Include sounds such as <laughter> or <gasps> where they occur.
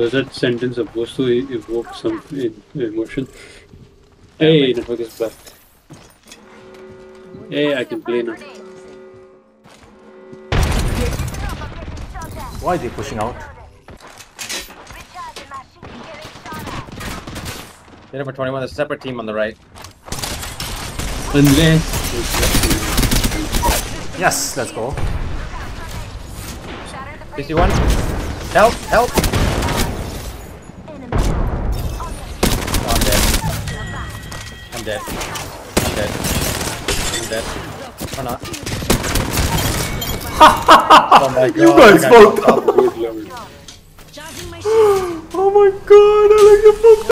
Was that sentence supposed to evoke some emotion? Hey, network is back. Hey, I can play now. Why are they pushing out? Hit number 21, there's a separate team on the right. Unless. Yes, let's go. 51. Help! Help! Dead. I'm dead. I'm dead. Or not. <laughs> oh my god. You guys fucked up. <gasps> Oh my god, I like you fucked